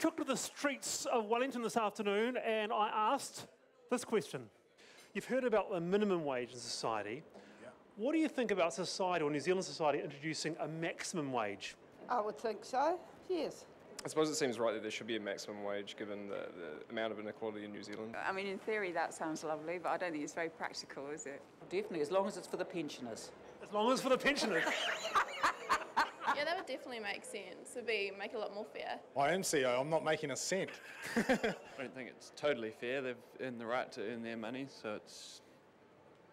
took to the streets of Wellington this afternoon and I asked this question. You've heard about the minimum wage in society. What do you think about society or New Zealand society introducing a maximum wage? I would think so, yes. I suppose it seems right that there should be a maximum wage given the, the amount of inequality in New Zealand. I mean, in theory, that sounds lovely, but I don't think it's very practical, is it? Definitely, as long as it's for the pensioners. As long as it's for the pensioners. Yeah, that would definitely make sense. It'd be make it a lot more fair. I am CEO, I'm not making a cent. I don't think it's totally fair. They've earned the right to earn their money, so it's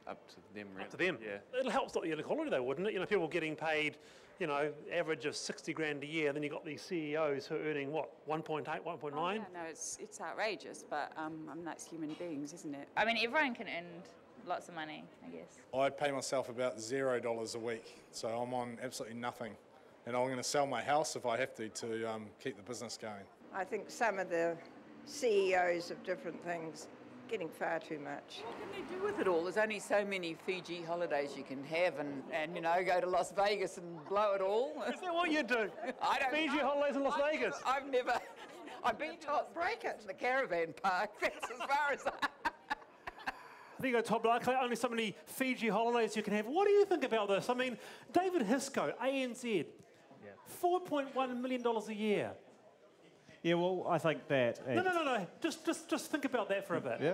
up to them. Really. Up to them. Yeah. It'll help stop the inequality though, wouldn't it? You know, people getting paid, you know, average of 60 grand a year, then you've got these CEOs who are earning what, 1.8, 1.9? Oh, yeah, no, it's, it's outrageous, but um, I mean, that's human beings, isn't it? I mean, everyone can earn lots of money, I guess. I'd pay myself about zero dollars a week, so I'm on absolutely nothing. And I'm going to sell my house if I have to to um, keep the business going. I think some of the CEOs of different things getting far too much. What can they do with it all? There's only so many Fiji holidays you can have and, and you know, go to Las Vegas and blow it all. Is that what you do? I don't Fiji know. holidays in Las I've Vegas? Never, I've never, I've been to break it the caravan park. That's as far as I... There you go, Todd Barclay. Only so many Fiji holidays you can have. What do you think about this? I mean, David Hisco, ANZ, $4.1 million a year. Yeah, well, I think that. No, no, no, no. Just, just, just think about that for a bit. Yeah.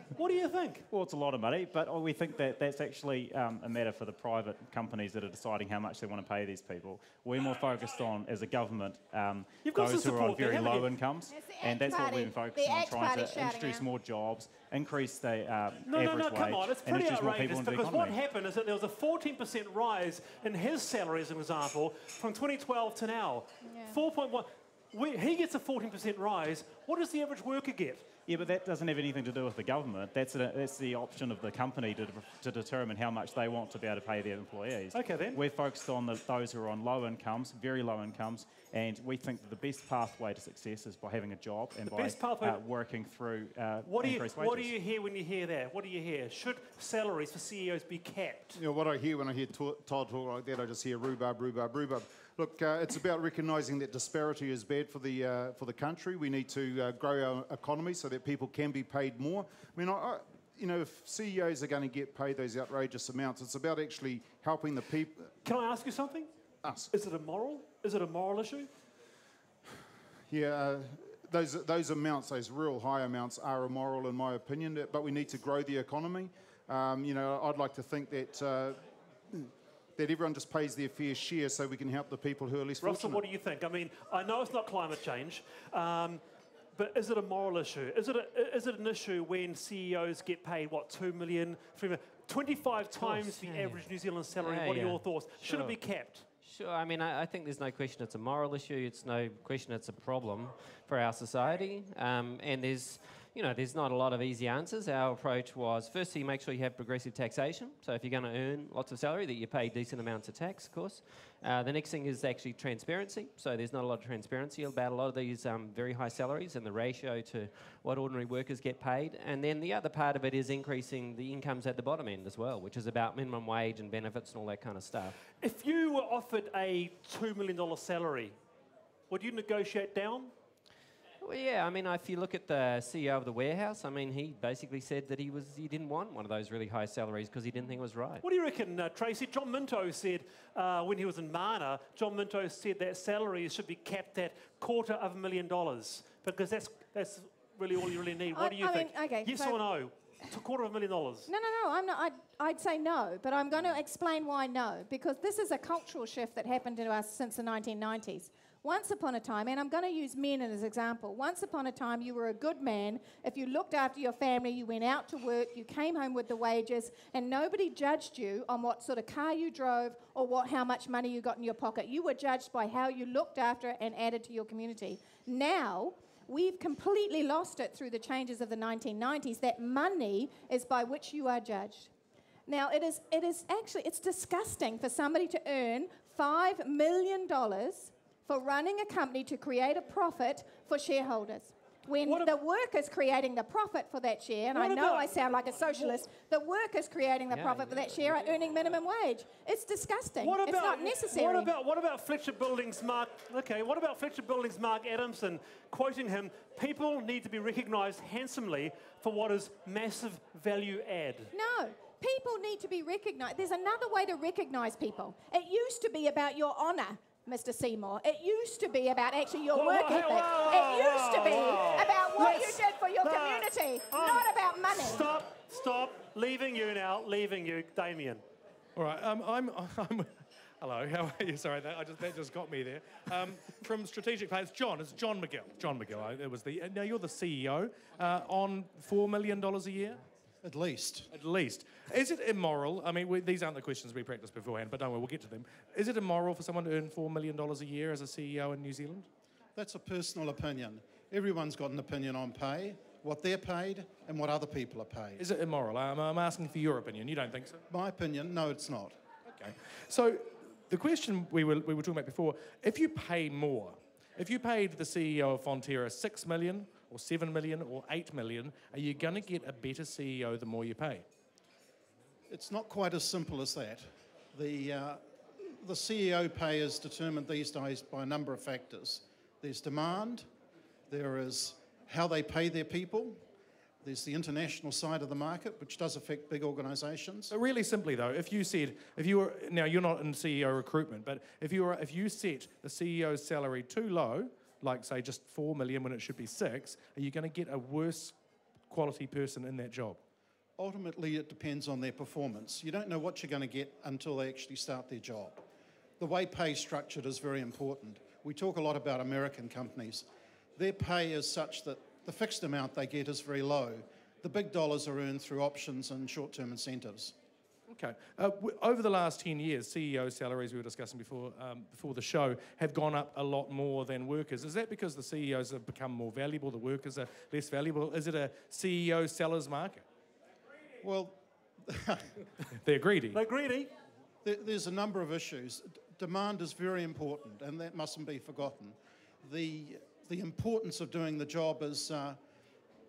What do you think? Well, it's a lot of money, but we think that that's actually um, a matter for the private companies that are deciding how much they want to pay these people. We're more focused on, as a government, um, You've got those some who are on very low you? incomes, It's the and Act that's what we've been focusing on, trying to introduce out. more jobs, increase the um, No, average no, no, wage, come on. It's pretty introduce more outrageous people into the because what happened is that there was a 14% rise in his salary, as an example, from 2012 to now. 4.1. We, he gets a 14% rise. What does the average worker get? Yeah, but that doesn't have anything to do with the government. That's, a, that's the option of the company to, to determine how much they want to be able to pay their employees. Okay, then. We're focused on the, those who are on low incomes, very low incomes, and we think that the best pathway to success is by having a job and by best pathway- uh, working through uh, What do, you, wages. what do you hear when you hear that? What do you hear? Should salaries for CEOs be capped? You know, what I hear when I hear to- Todd talk like that, I just hear rhubarb, rhubarb, rhubarb. Look, uh, it's about recognising that disparity is bad for the, uh, for the country. We need to uh, grow our economy so that people can be paid more. I mean, I, I, you know, if CEOs are going to get paid those outrageous amounts, it's about actually helping the people. Can I ask you something? Us. Is it a moral? Is it a moral issue? Yeah, uh, those, those amounts, those real high amounts, are immoral in my opinion, but we need to grow the economy. Um, you know, I'd like to think that. That everyone just pays their fair share so we can help the people who are less Russell, fortunate. what do you think? I mean, I know it's not climate change, um, but is it a moral issue? Is it, a, is it an issue when CEOs get paid, what, 2 million, 3 million, 25 times the yeah, average New Zealand salary? Yeah, what are yeah. your thoughts? Should it be capped? Sure, I mean, I, I think there's no question it's a moral issue. It's no question it's a problem for our society. Um, and there's, you know, there's not a lot of easy answers. Our approach was firstly, make sure you have progressive taxation. So if you're going to earn lots of salary, that you pay decent amounts of tax, of course. Uh, the next thing is actually transparency. So there's not a lot of transparency about a lot of these um, very high salaries and the ratio to what ordinary workers get paid. And then the other part of it is increasing the incomes at the bottom end as well, which is about minimum wage and benefits and all that kind of stuff. If you were offered a $2 million salary, would you negotiate down? Well, yeah. I mean, if you look at the CEO of the warehouse, I mean, he basically said that he was he didn't want one of those really high salaries because he didn't think it was right. What do you reckon, uh, Tracy? John Minto said uh, when he was in Mana, John Minto said that salaries should be capped at quarter of a million dollars because that's, that's really all you really need. What I- do you I think? mean, okay, yes so- or no? It's a quarter of a million dollars. No, no, no. I'm not. I'd, I'd say no, but I'm going to explain why no. Because this is a cultural shift that happened to us since the 1990s. Once upon a time, and I'm going to use men as an example. Once upon a time, you were a good man. If you looked after your family, you went out to work, you came home with the wages, and nobody judged you on what sort of car you drove or what how much money you got in your pocket. You were judged by how you looked after and added to your community. Now, We've completely lost it through the changes of the 1990s that money is by which you are judged. Now, it is, it is actually, it's disgusting for somebody to earn $5 million for running a company to create a profit for shareholders. when the worker's creating the profit for that share, and I know I sound like a socialist, the worker's creating the Yeah, profit for that share are earning minimum wage. It's disgusting. What it's about not necessary. What about what about Fletcher Building's Mark? Okay, what about Fletcher Building's Mark Adamson quoting him? People need to be recognised handsomely for what is massive value add. No, people need to be recognised. There's another way to recognise people. It used to be about your honour. Mr. Seymour, it used to be about actually your Whoa, work whoa, ethic. whoa, it used to be whoa. about what Let's- you did for your no, community, um, not about money. Stop, stop, leaving you now, leaving you, Damien. All right, um, I'm, I'm. Hello, how are you? Sorry, that, I just, that just got me there. Um, from Strategic Pay, it's John. It's John McGill. John McGill. I- It was the. Now you're the CEO uh, on four million dollars a year. At least. At least. Is it immoral? I mean, we, these aren't the questions we practiced beforehand, but don't worry, we'll get to them. Is it immoral for someone to earn $4 million a year as a CEO in New Zealand? That's a personal opinion. Everyone's got an opinion on pay, what they're paid, and what other people are paid. Is it immoral? I'm, I'm asking for your opinion. You don't think so? My opinion, no, it's not. Okay. So the question we were, we were talking about before, if you pay more, if you paid the CEO of Fonterra 6 million or 7 million or 8 million, are you going to get a better CEO the more you pay? It's not quite as simple as that. The, uh, the CEO pay is determined these days by a number of factors. There's demand, there is how they pay their people, there's the international side of the market, which does affect big organisations. So really simply though, if you said, if you were, now you're not in CEO recruitment, but if you were, if you set the CEO's salary too low, like say just four million when it should be six, are you going to get a worse quality person in that job? Ultimately, it depends on their performance. You don't know what you're going to get until they actually start their job. The way pay is structured is very important. We talk a lot about American companies. Their pay is such that the fixed amount they get is very low. The big dollars are earned through options and short term incentives. Okay. Uh, w- over the last 10 years, CEO salaries we were discussing before, um, before the show have gone up a lot more than workers. Is that because the CEOs have become more valuable, the workers are less valuable? Is it a CEO seller's market? Well, They're greedy. They're greedy. There, there's a number of issues. D- demand is very important, and that mustn't be forgotten. The, the importance of doing the job is, uh,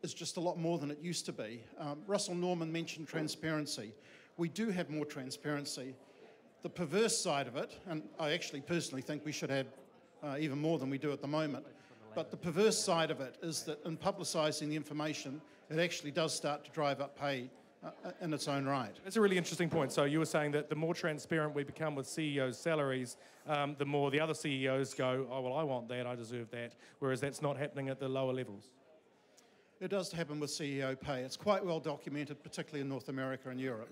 is just a lot more than it used to be. Um, Russell Norman mentioned transparency. We do have more transparency. The perverse side of it, and I actually personally think we should have uh, even more than we do at the moment, but the perverse side of it is that in publicising the information, it actually does start to drive up pay in its own right. That's a really interesting point. So you were saying that the more transparent we become with CEOs' salaries, um, the more the other CEOs go, oh, well, I want that, I deserve that, whereas that's not happening at the lower levels. It does happen with CEO pay. It's quite well documented, particularly in North America and Europe.